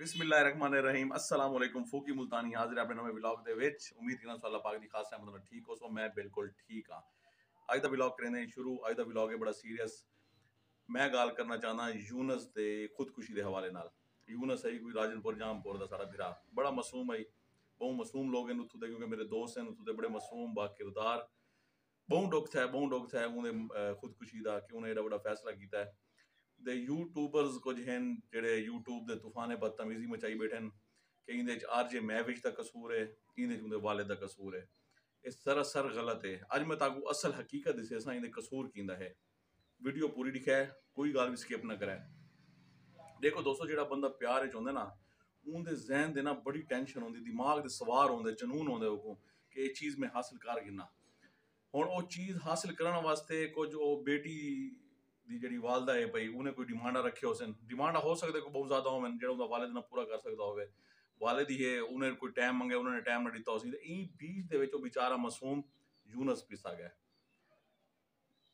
ਬਿਸਮਿਲ੍ਲਾਹਿਰਰਹਿਮਾਨਿਰਰਹੀਮ ਅਸਲਾਮ ਵਾਲੇਕੁਮ ਫੂਕੀ ਮੁਲਤਾਨੀ ਹਾਜ਼ਰ ਆਪਣੇ ਨਵੇਂ ਵਲੌਗ ਦੇ ਵਿੱਚ ਉਮੀਦ ਕਰਨਾ ਸੋ ਅੱਲਾਹ ਪਾਕ ਦੀ ਖਾਸ ਰਹਿਮਤ ਨਾਲ ਠੀਕ ਹੋ ਸੋ ਮੈਂ ਬਿਲਕੁਲ ਠੀਕ ਹਾਂ ਅੱਜ ਦਾ ਵਲੌਗ ਕਰੇ ਸ਼ੁਰੂ ਅੱਜ ਦਾ ਵਲੌਗ ਹੈ ਬੜਾ ਸੀਰੀਅਸ ਮੈਂ ਗੱਲ ਕਰਨਾ ਚਾਹਨਾ ਯੂਨਸ ਦੇ ਖੁਦਕੁਸ਼ੀ ਦੇ ਹਵਾਲੇ ਨਾਲ ਯੂਨਸ ਹੈ ਕੋਈ ਰਾਜਨਪੁਰ ਜਾਮਪੁਰ ਦਾ ਸਾਡਾ ਵੀਰਾ ਬੜਾ ਮਾਸੂਮ ਹੈ ਬਹੁਤ ਮਾਸੂਮ ਲੋਕ ਹਨ ਉੱਥੋਂ ਦੇ ਕਿਉਂਕਿ ਮੇਰੇ ਦੋਸਤ ਹਨ ਉੱਥੋਂ ਦੇ ਬੜੇ ਮਾਸੂਮ ਬਾ ਕਿਰਦਾਰ ਬਹੁਤ ਦੁੱਖ ਹੈ ਬਹੁਤ ਦੁੱਖ ਹੈ ਉਹਨੇ ਖੁਦਕੁਸ਼ੀ ਦਾ ਕਿ ਉਹਨੇ ਇਹਦਾ ਬੜਾ ਫੈਸਲਾ ਕੀਤਾ ਹੈ ਦੇ ਯੂਟਿਊਬਰਸ ਕੁਝ ਹਨ ਜਿਹੜੇ YouTube ਦੇ ਤੂਫਾਨੇ ਬਦਤਮੀਜ਼ੀ ਮਚਾਈ ਬੈਠੇ ਹਨ ਕਿ ਇਹਦੇ ਚ ਆਰਜੇ ਮਹਿਵਿਸ਼ ਦਾ ਕਸੂਰ ਹੈ ਇਹਦੇ ਚ ਉਹਦੇ ਵਾਲਿਦ ਦਾ ਕਸੂਰ ਹੈ ਇਹ ਸਰਾਸਰ ਗਲਤ ਹੈ ਅੱਜ ਮੈਂ ਤਾਕੂ ਅਸਲ ਹਕੀਕਤ ਦਿਸੇ ਸਾਂ ਇਹਦੇ ਕਸੂਰ ਕੀਂਦਾ ਹੈ ਵੀਡੀਓ ਪੂਰੀ ਲਿਖਿਆ ਹੈ ਕੋਈ ਗੱਲ ਵੀ ਸਕਿਪ ਨਾ ਕਰੇ ਦੇਖੋ ਦੋਸਤੋ ਜਿਹੜਾ ਬੰਦਾ ਪਿਆਰ ਵਿੱਚ ਹੁੰਦਾ ਨਾ ਉਹਦੇ ਜ਼ਿਹਨ ਦੇ ਨਾਲ ਬੜੀ ਟੈਨਸ਼ਨ ਹੁੰਦੀ ਦਿਮਾਗ ਦੇ ਸਵਾਰ ਹੁੰਦੇ ਜਨੂਨ ਹੁੰਦੇ ਉਹ ਕਿ ਇਹ ਚੀਜ਼ ਮੈਂ ਹਾਸਲ ਕਰ ਗਿਨਾ ਹੁਣ ਉਹ ਚੀਜ਼ ਹਾਸਲ ਕਰਨ ਵਾਸਤੇ ਕੁਝ ਉਹ ਬੇਟੀ ਦੀ ਜਿਹੜੀ ਵਾਲਦਾ ਹੈ ਭਈ ਉਹਨੇ ਕੋਈ ਡਿਮਾਂਡ ਰੱਖਿਆ ਹੋਸਨ ਡਿਮਾਂਡ ਹੋ ਸਕਦਾ ਕੋਈ ਬਹੁਤ ਜ਼ਿਆਦਾ ਹੋਵੇ ਜਿਹੜਾ ਉਹਦਾ ਵਾਲਿਦ ਨਾ ਪੂਰਾ ਕਰ ਸਕਦਾ ਹੋਵੇ ਵਾਲਿਦ ਹੀ ਹੈ ਉਹਨੇ ਕੋਈ ਟਾਈਮ ਮੰਗਿਆ ਉਹਨਾਂ ਨੇ ਟਾਈਮ ਨਾ ਦਿੱਤਾ ਸੀ ਤੇ ਇਹ ਬੀਚ ਦੇ ਵਿੱਚ ਉਹ ਵਿਚਾਰਾ ਮਾਸੂਮ ਯੂਨਸ ਪਿਸਾ ਗਿਆ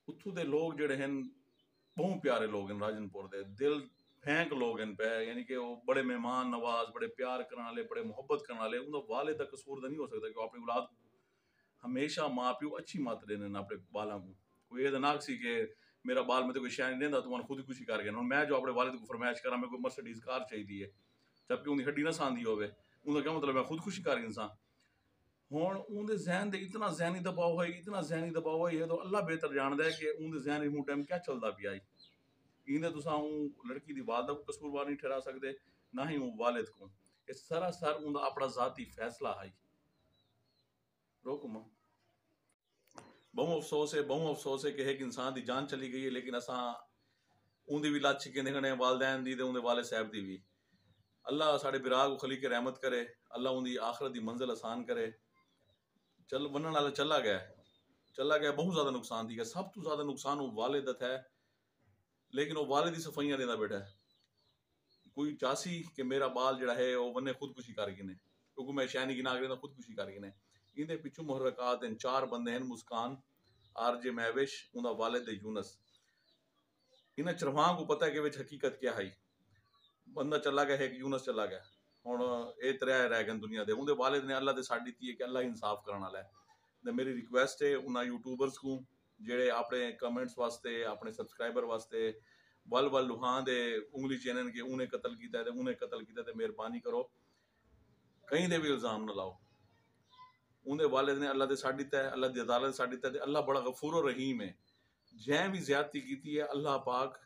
ਉੱਥੋਂ ਦੇ ਲੋਕ ਜਿਹੜੇ ਹਨ ਬਹੁਤ ਪਿਆਰੇ ਲੋਕ ਹਨ ਰਾਜਨਪੁਰ ਦੇ ਦਿਲ ਫੈਂਕ ਲੋਕ ਹਨ ਪੈ ਯਾਨੀ ਕਿ ਉਹ ਬੜੇ ਮਹਿਮਾਨ ਨਵਾਜ਼ ਬੜੇ ਪਿਆਰ ਕਰਨ ਵਾਲੇ ਬੜੇ ਮੁਹੱਬਤ ਕਰਨ ਵਾਲੇ ਉਹਦਾ ਵਾਲਿਦ ਦਾ ਕਸੂਰ ਦਾ ਨਹੀਂ ਹੋ ਸਕਦਾ ਕਿ ਉਹ ਆਪਣੀ ਔਲਾਦ ਹਮੇਸ਼ਾ ਮਾਂ ਪਿਓ ਅੱਛੀ ਮਾਤ ਦੇਣ ਆਪਣੇ ਬਾਲਾਂ ਨੂੰ ਕੋਈ ਇਹ ਨਾ ਸੀ ਕਿ मेरा बाल में तो कोई शायद नहीं था तो खुद ही खुशी कर गया मैं जो अपने वालिद को फरमाइश करा मेरे को मर्सिडीज कार चाहिए है जबकि उनकी हड्डी ना सांदी हो उनका क्या मतलब मैं खुद खुशी कर इंसान हूँ उनके जहन से इतना जहनी दबाव है इतना जहनी दबाव है तो अल्लाह बेहतर जानता है कि उनके जहन हूँ टाइम क्या चलता पिया इंदे तुसा लड़की की वालदा को कसूरवार नहीं ठहरा सकते ना ही हूँ वालिद को ये सरासर उनका अपना जाती फैसला बहुत अफसोस है बहुत अफसोस है कि एक इंसान की जान चली गई है, लेकिन असा उनकी भी लत छिके दिखने वालदैन की उनके वाले साहब की भी अल्लाह साढ़े बिराग को खली के रहमत करे, अल्लाह उनकी आखरत की मंजिल आसान करे। चल बनने वाला चला गया चला गया बहुत ज़्यादा नुकसान थी सब तो ज़्यादा नुकसान वो वालिद है लेकिन वो वालिद की सफाइयाँ लेना बैठा कोई चासी कि मेरा बाल जड़ा है वो बने खुदकुशी कर गिने क्योंकि मैं शैनी गिना के खुदकुशी कर गिने ਇਹਦੇ ਪਿੱਛੋਂ ਮੁਹਰਕਾਤ ਹਨ ਚਾਰ ਬੰਦੇ ਹਨ ਮੁਸਕਾਨ ਆਰਜੇ ਮਹਿਵਿਸ਼, ਉਹਦਾ ਵਾਲਿਦ ਯੂਨਸ। ਇਹਨਾਂ ਚਰਵਾਂ ਨੂੰ ਪਤਾ ਹੈ ਕਿ ਵਿੱਚ ਹਕੀਕਤ ਕੀ ਹੈ? ਬੰਦਾ ਚਲਾ ਗਿਆ ਹੈ ਕਿ ਯੂਨਸ ਚਲਾ ਗਿਆ। ਹੁਣ ਇਹ ਤਰਿਆ ਰਹਿ ਗਏ ਦੁਨੀਆ ਦੇ। ਉਹਦੇ ਵਾਲਿਦ ਨੇ ਅੱਲਾ ਦੇ ਸਾਡੀ ਤੀ ਹੈ ਕਿ ਅੱਲਾ ਇਨਸਾਫ ਕਰਨ ਵਾਲਾ ਹੈ। ਤੇ ਮੇਰੀ ਰਿਕੁਐਸਟ ਹੈ ਉਹਨਾਂ ਯੂਟਿਊਬਰਸ ਨੂੰ, ਜਿਹੜੇ ਆਪਣੇ ਕਮੈਂਟਸ ਵਾਸਤੇ, ਆਪਣੇ ਸਬਸਕ੍ਰਾਈਬਰ ਵਾਸਤੇ ਬਲ ਬਲ ਲੁਹਾਂ ਦੇ ਉਂਗਲੀ ਚੈਨਲ ਕੇ, ਉਹਨੇ ਕਤਲ ਕੀਤਾ ਤੇ ਉਹਨੇ ਕਤਲ ਕੀਤਾ ਤੇ ਮਿਹਰਬਾਨੀ ਕਰੋ। ਕहीं ਦੇ ਵੀ ਇਲਜ਼ਾਮ ਨਾ ਲਾਓ। उन्हें वालद ने अल्लाह सा साड़ी है अल्लाह की अदालत साड़ी है अल्लाह बड़ा गफूर और रहीम है। जै भी ज्यादती की है, अल्लाह पाक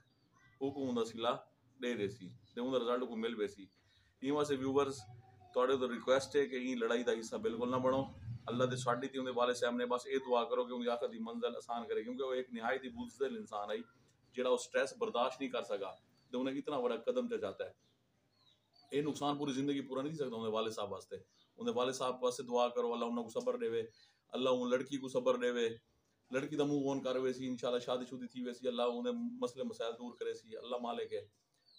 उनको सिला दे रहे थे उनका रिज़ल्ट को मिल पे इन वास्ते व्यूवर्स थोड़े तो रिक्वेस्ट है कि इन लड़ाई का हिस्सा बिल्कुल ना बनो अल्लाह के साड़ी थी उनके वाले साहब ने बस ये दुआ करो कि उनकी आखिर की मंजिल आसान करे, क्योंकि वो एक नहायत ही बुजदिल इंसान आई जो स्ट्रैस बर्दाश्त नहीं कर सका तो उन्हें इतना बड़ा कदम चाहता है। ਇਹ ਨੁਕਸਾਨ ਪੂਰੀ ਜ਼ਿੰਦਗੀ ਪੂਰਾ ਨਹੀਂ ਸਕਦਾ ਉਹਦੇ ਵਾਲੇ ਸਾਹਿਬ ਵਾਸਤੇ ਉਹਦੇ ਵਾਲੇ ਸਾਹਿਬ ਵਾਸਤੇ ਦੁਆ ਕਰੋ ਅੱਲਾ ਉਹਨਾਂ ਨੂੰ ਸਬਰ ਦੇਵੇ ਅੱਲਾ ਉਹ ਲੜਕੀ को सबर देवे लड़की का मुंह ऑन कर वे सी इंशाल्लाह शादी शुदी थी वैसी अल्लाह उन्हें मसले मसाइल दूर करे सी अल्लाह मालिक है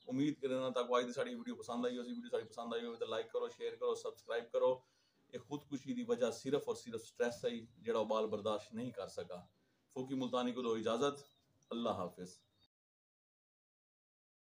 उम्मीद करें ना तक आज साड़ी वीडियो पसंद आई हो वीडियो साड़ी पसंद आई हो तो लाइक करो शेयर करो सब्सक्राइब करो ये खुदकुशी की वजह सिर्फ और सिर्फ स्ट्रेस है जड़ा बाल बर्दाश्त नहीं कर सका फूकी मुल्तानी को दो इजाज़त अल्लाह हाफिज़